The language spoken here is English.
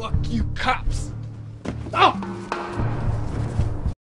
Fuck you, cops! Oh!